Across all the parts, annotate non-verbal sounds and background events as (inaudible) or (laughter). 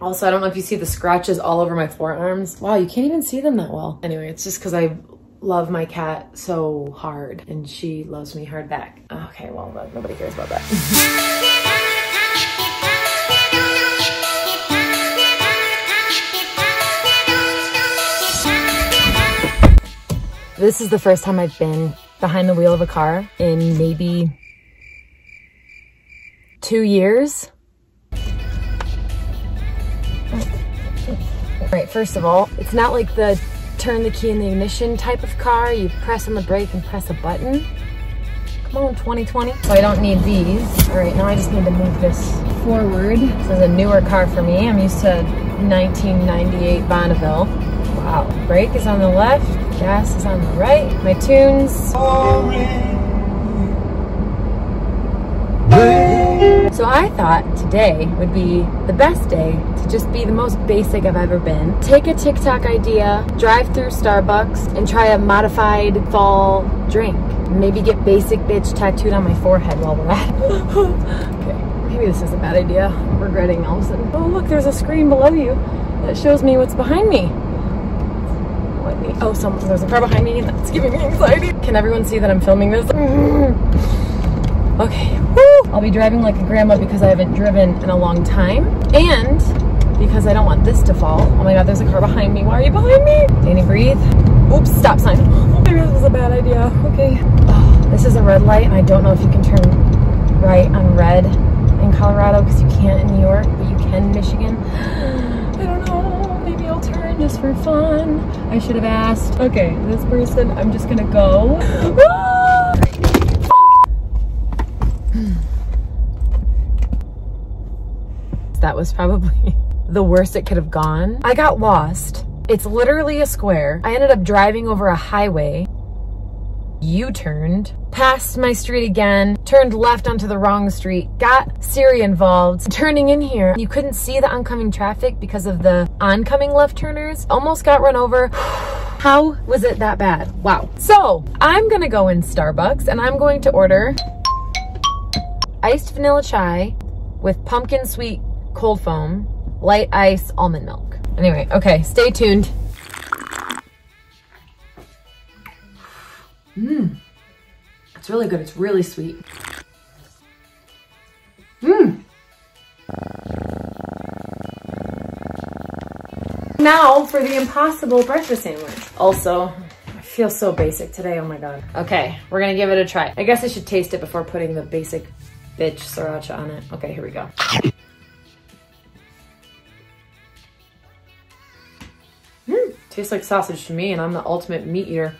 Also, I don't know if you see the scratches all over my forearms. Wow, you can't even see them that well. Anyway, it's just because I love my cat so hard and she loves me hard back. Okay, well, nobody cares about that. This is the first time I've been behind the wheel of a car in maybe two years. Right, first of all, it's not like the turn the key in the ignition type of car. You press on the brake and press a button. Come on, 2020. So I don't need these. All right, now I just need to move this forward. This is a newer car for me. I'm used to 1998 Bonneville. Wow, brake is on the left, gas is on the right. My tunes. So I thought today would be the best day to just be the most basic I've ever been. Take a TikTok idea, drive through Starbucks, and try a modified fall drink. Maybe get basic bitch tattooed on my forehead while we're at it. (laughs) okay, maybe this is a bad idea. I'm regretting all of a sudden. Oh look, there's a screen below you that shows me what's behind me. Oh, there's a car behind me and that's giving me anxiety. Can everyone see that I'm filming this? (laughs) Okay! I'll be driving like a grandma because I haven't driven in a long time and because I don't want this to fall. Oh my God, there's a car behind me. Why are you behind me? Dani, breathe. Oops, stop sign. Oh, this was a bad idea. Okay. Oh, this is a red light and I don't know if you can turn right on red in Colorado because you can't in New York, but you can in Michigan. I don't know. Maybe I'll turn just for fun. I should have asked. Okay, this person, I'm just gonna go. (gasps) Ah! That was probably (laughs) the worst it could have gone. I got lost. It's literally a square. I ended up driving over a highway, U-turned, passed my street again, turned left onto the wrong street, got Siri involved. Turning in here, you couldn't see the oncoming traffic because of the oncoming left turners. Almost got run over. (sighs) How was it that bad? Wow. So I'm gonna go in Starbucks and I'm going to order iced vanilla chai with pumpkin sweet cold foam, light ice, almond milk. Anyway, okay, stay tuned. Mmm, it's really good. It's really sweet. Mmm. Now for the impossible breakfast sandwich. Also, I feel so basic today, oh my God. Okay, we're gonna give it a try. I guess I should taste it before putting the basic bitch sriracha on it. Okay, here we go. Tastes like sausage to me and I'm the ultimate meat eater.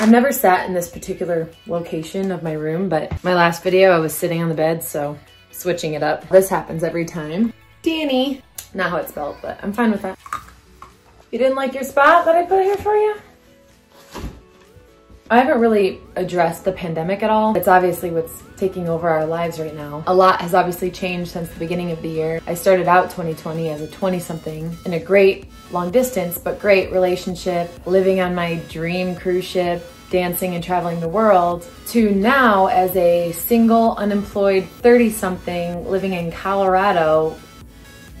I've never sat in this particular location of my room, but my last video I was sitting on the bed, so switching it up. This happens every time. Danny. Not how it's spelled, but I'm fine with that. You didn't like your spot that I put here for you? I haven't really addressed the pandemic at all. It's obviously what's taking over our lives right now. A lot has obviously changed since the beginning of the year. I started out 2020 as a 20 something in a great long distance, but great relationship, living on my dream cruise ship, dancing and traveling the world, to now as a single, unemployed 30 something living in Colorado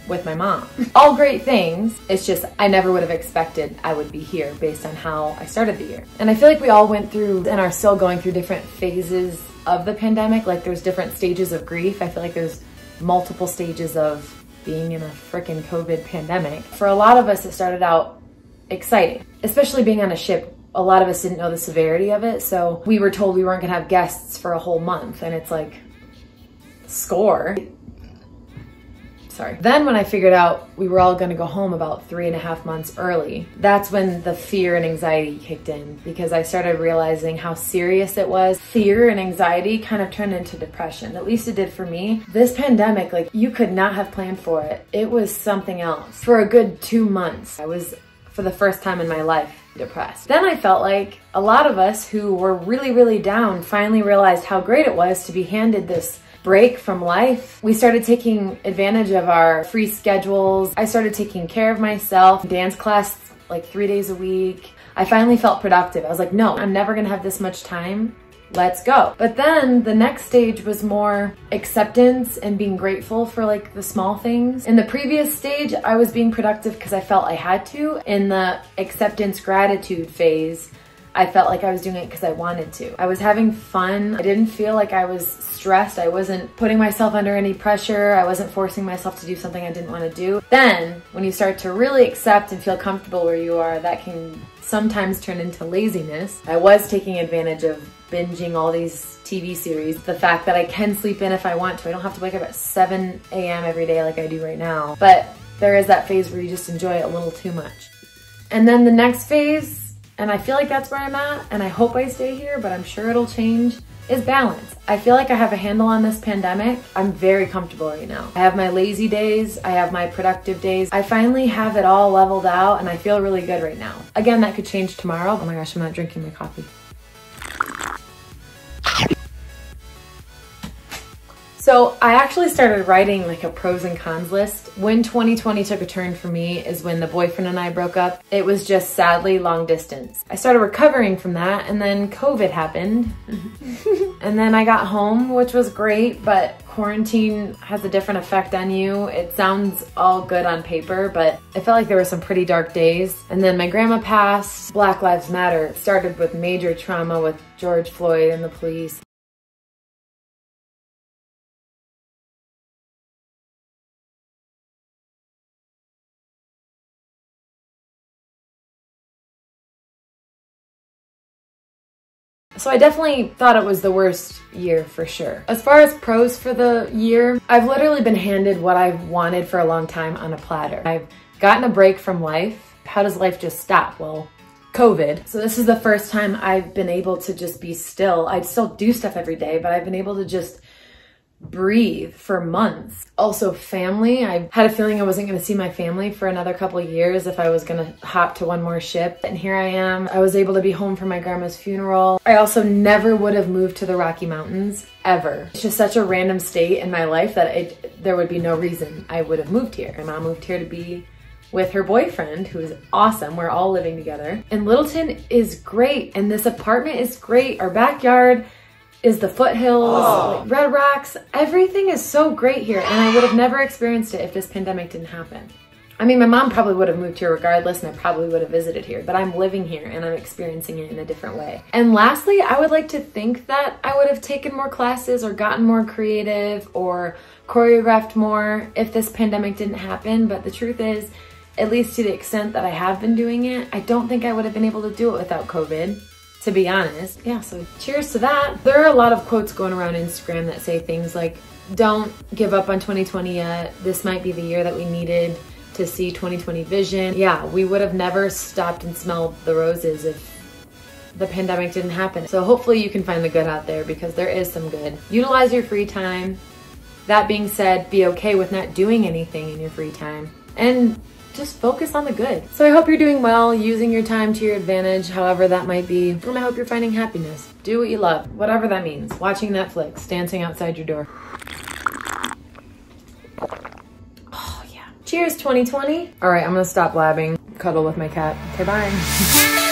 with my mom. (laughs) All great things. It's just I never would have expected I would be here based on how I started the year. And I feel like we all went through and are still going through different phases of the pandemic. Like there's different stages of grief. I feel like there's multiple stages of being in a freaking COVID pandemic. For a lot of us, it started out exciting, especially being on a ship. A lot of us didn't know the severity of it. So we were told we weren't gonna have guests for a whole month. And it's like, score sorry. Then when I figured out we were all gonna go home about three and a half months early, that's when the fear and anxiety kicked in because I started realizing how serious it was. Fear and anxiety kind of turned into depression. At least it did for me. This pandemic, like you could not have planned for it. It was something else. For a good two months, I was for the first time in my life depressed. Then I felt like a lot of us who were really, really down finally realized how great it was to be handed this break from life. We started taking advantage of our free schedules. I started taking care of myself, dance class like three days a week. I finally felt productive. I was like, no, I'm never gonna have this much time let's go. But then the next stage was more acceptance and being grateful for like the small things. In the previous stage, I was being productive because I felt I had to. In the acceptance gratitude phase, I felt like I was doing it because I wanted to. I was having fun. I didn't feel like I was stressed. I wasn't putting myself under any pressure. I wasn't forcing myself to do something I didn't want to do. Then, when you start to really accept and feel comfortable where you are, that can sometimes turn into laziness. I was taking advantage of binging all these TV series. The fact that I can sleep in if I want to. I don't have to wake up at 7 a.m. every day like I do right now. But there is that phase where you just enjoy it a little too much. And then the next phase and I feel like that's where I'm at, and I hope I stay here, but I'm sure it'll change, is balance. I feel like I have a handle on this pandemic. I'm very comfortable right now. I have my lazy days, I have my productive days. I finally have it all leveled out, and I feel really good right now. Again, that could change tomorrow. Oh my gosh, I'm not drinking my coffee. So I actually started writing like a pros and cons list. When 2020 took a turn for me is when the boyfriend and I broke up. It was just sadly long distance. I started recovering from that and then COVID happened. (laughs) and then I got home, which was great, but quarantine has a different effect on you. It sounds all good on paper, but I felt like there were some pretty dark days. And then my grandma passed. Black Lives Matter started with major trauma with George Floyd and the police. So I definitely thought it was the worst year for sure. As far as pros for the year, I've literally been handed what I've wanted for a long time on a platter. I've gotten a break from life. How does life just stop? Well, COVID. So this is the first time I've been able to just be still. I still do stuff every day, but I've been able to just breathe for months. Also family, I had a feeling I wasn't gonna see my family for another couple years if I was gonna hop to one more ship. And here I am. I was able to be home for my grandma's funeral. I also never would have moved to the Rocky Mountains ever. It's just such a random state in my life that it, there would be no reason I would have moved here. My mom moved here to be with her boyfriend, who is awesome. We're all living together. And Littleton is great, and this apartment is great. Our backyard is the foothills, oh. like Red Rocks. Everything is so great here, and I would have never experienced it if this pandemic didn't happen. I mean, my mom probably would have moved here regardless, and I probably would have visited here, but I'm living here and I'm experiencing it in a different way. And lastly, I would like to think that I would have taken more classes or gotten more creative or choreographed more if this pandemic didn't happen, but the truth is, at least to the extent that I have been doing it, I don't think I would have been able to do it without COVID to be honest. Yeah, so cheers to that. There are a lot of quotes going around Instagram that say things like, don't give up on 2020 yet. This might be the year that we needed to see 2020 vision. Yeah, we would have never stopped and smelled the roses if the pandemic didn't happen. So hopefully you can find the good out there because there is some good. Utilize your free time. That being said, be okay with not doing anything in your free time. And just focus on the good. So I hope you're doing well, using your time to your advantage, however that might be. And I hope you're finding happiness. Do what you love, whatever that means. Watching Netflix, dancing outside your door. Oh yeah. Cheers 2020. All right, I'm gonna stop blabbing, cuddle with my cat. Okay, bye. (laughs)